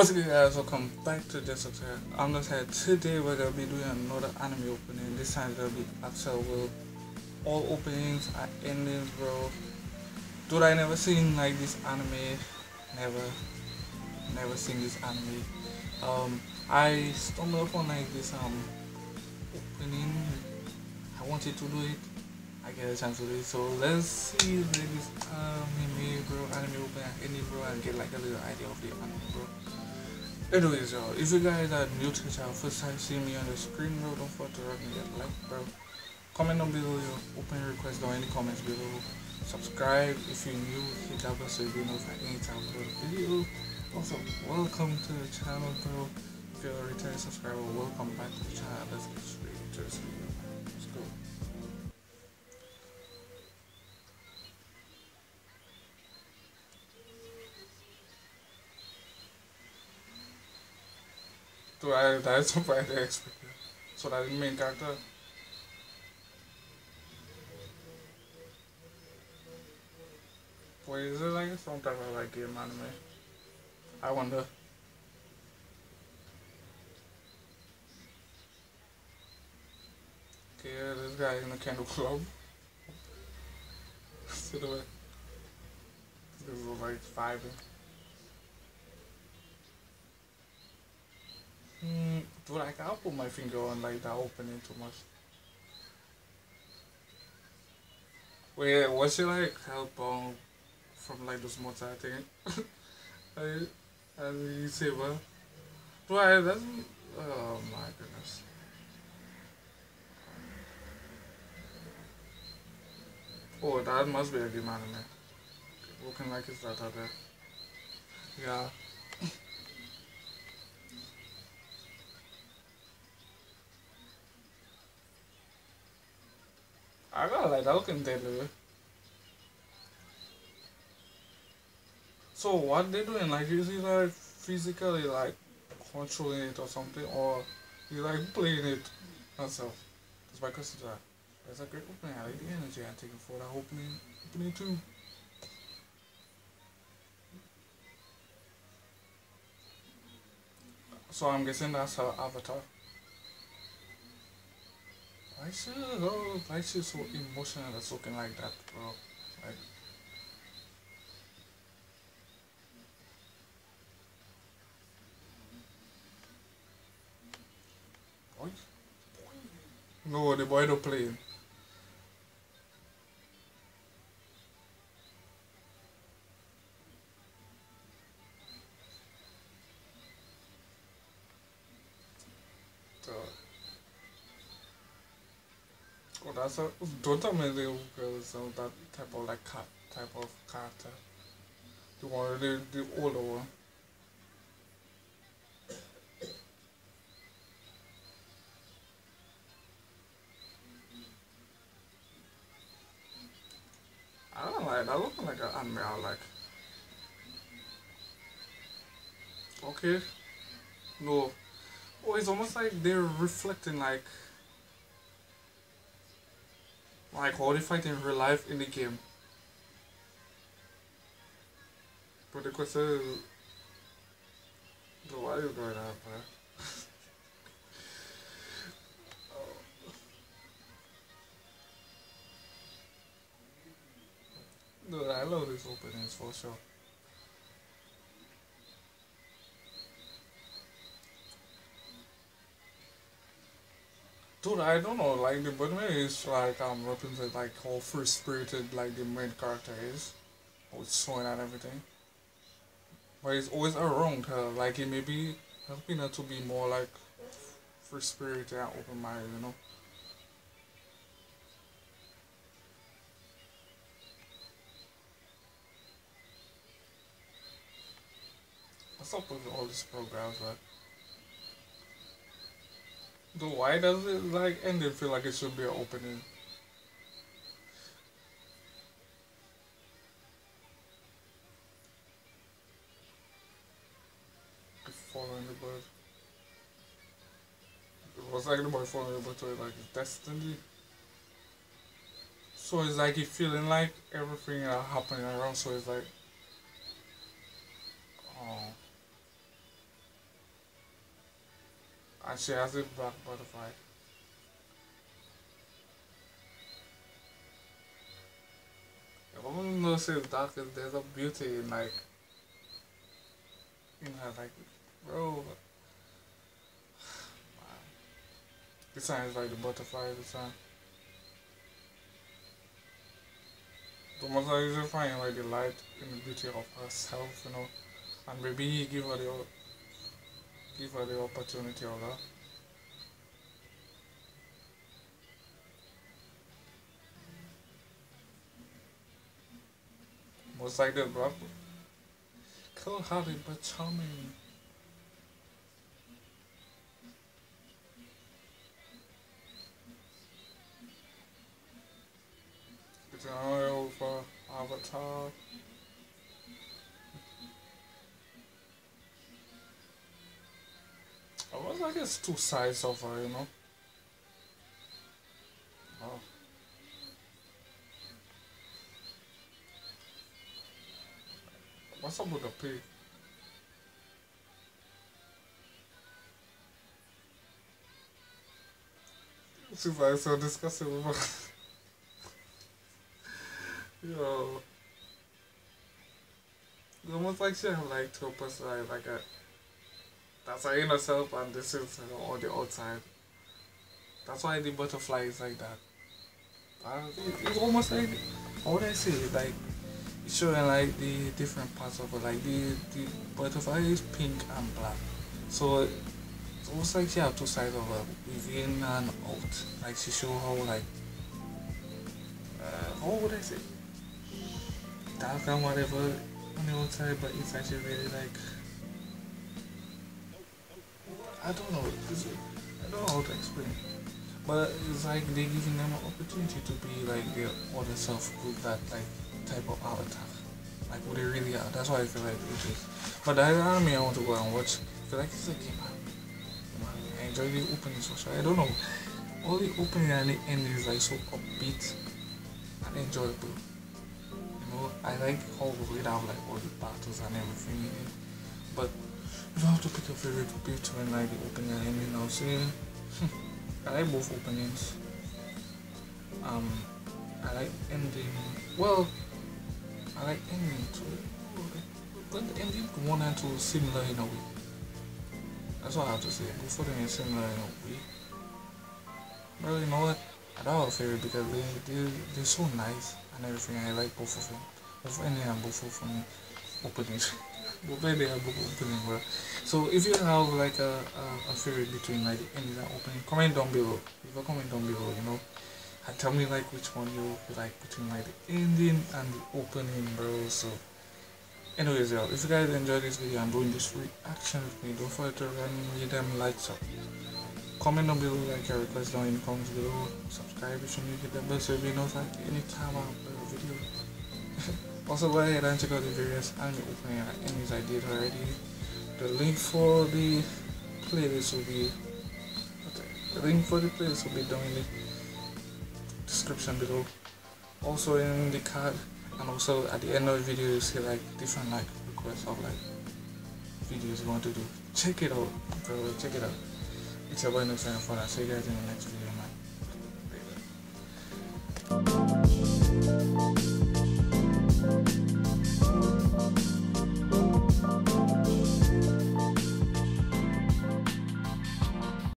What's good guys, welcome back to this episode. I'm just here today we're gonna be doing another anime opening. This time gonna be Accel World. All openings are endings bro. Dude I never seen like this anime. Never never seen this anime. Um I stumbled upon like this um opening. I wanted to do it. I get a chance to do it. So let's see like this anime bro, anime opening ending bro and get like a little idea of the anime bro. Anyways, y'all, if you guys are new to the channel, first time seeing me on the screen, bro, don't forget to rock me that like, bro. Comment down below your open request or any comments below. Subscribe if you're new, hit that bell so you know if I anytime upload a video. Also, welcome to the channel, bro. If you're a returning subscriber, welcome back to the channel. Let's get straight into this video, So I, that's what I expected. So that's the main character. Wait, is it like some type of like game anime? I wonder. Okay, this guy in the candle club. Sit away. This is like vibing. Hmm, dude, I can't put my finger on like that opening too much. Wait, was she like help um, from like those motor thing? I, as you say, well, do I? That's oh my goodness. Oh, that must be a game anime. Looking like it's that out there. Yeah. I got like that looking deadly. So what they doing? Like he like physically like controlling it or something, or you like playing it yourself? That's my question to that. That's a great opening. I like the energy I'm taking for that opening. Opening too. So I'm guessing that's her avatar. Why she oh, why she so emotional that's looking like that, bro? Like boy, No, the boy don't play. Oh, that's a don't tell me the girl is uh, that type of like cat type of character. The one the the older one. I don't like that looking like an anime I like. Okay. No. Oh, it's almost like they're reflecting like they fight in real life in the game. But the question is, is going on, man? Dude, I love these openings for sure. Dude, I don't know, like the Batman is like um represent like how free spirited like the main character is. With showing and everything. But it's always around her, like it may be helping her to be more like free spirited and open minded, you know. What's up with all these programs, man? Dude, why does it like end it feel like it should be an opening? Following the bird. It was like the boy following the bird to it, like his destiny. So it's like he feeling like everything are happening around. So it's like, And she has a black butterfly. A woman knows it's dark there's a beauty in like in her like bro This sign is like the butterfly the sign. The mother usually find like the light in the beauty of herself, you know, and maybe he give her the give her the opportunity of that. Most like the bro. Cold hearted but charming. It's an Denial for Avatar. I it's two sides of her, uh, you know. What's up with the pig? She's like so disgusting with Yo. It's almost like she have like two personalities, like a that's her inner self and this is her on the outside. That's why the butterfly is like that. it's almost like how would I say? Like it's showing like the different parts of it. Like the the butterfly is pink and black. So it's almost like she have two sides of her, within and out. Like she show how like uh, how would I say? dark and whatever on the outside, but it's actually really like I don't know. It's, I don't know how to explain. But it's like they're giving them an opportunity to be like their other self with that like type of avatar. Like what they really are. That's why I feel like it is. But the anime I want to go and watch, I feel like it's a game. I enjoy the opening so sure. I don't know. All the opening and the ending is like so upbeat and enjoyable. You know, I like how we have like all the battles and everything in it. But if I have to pick a favorite between like the opening and ending, I'll say I like both openings. Um, I like ending. Well, I like ending too. But the ending one and two is similar in a way. That's all I have to say. Both of them are similar in a way. But you know what? I don't have a favorite because they, they, they're so nice and everything. I like both of them. Of any both of them openings. Opening, bro. So if you have like a, a, a favorite between like the ending and opening, comment down below. Leave a comment down below, you know. And tell me like which one you like between like the ending and the opening, bro. So anyways y'all if you guys enjoyed this video and doing this reaction with me don't forget to me them likes up comment down below like your request down in the comments below subscribe if you're new hit the bell so you'll be notified anytime I upload a video also go ahead and check out the various anime opening animes I did already. The link for the playlist will be okay. the link for the playlist will be down in the description below. Also in the card and also at the end of the video you see like different like requests of like videos you want to do. Check it out bro check it out. It's your boy sign for that see you guys in the next video man. Later.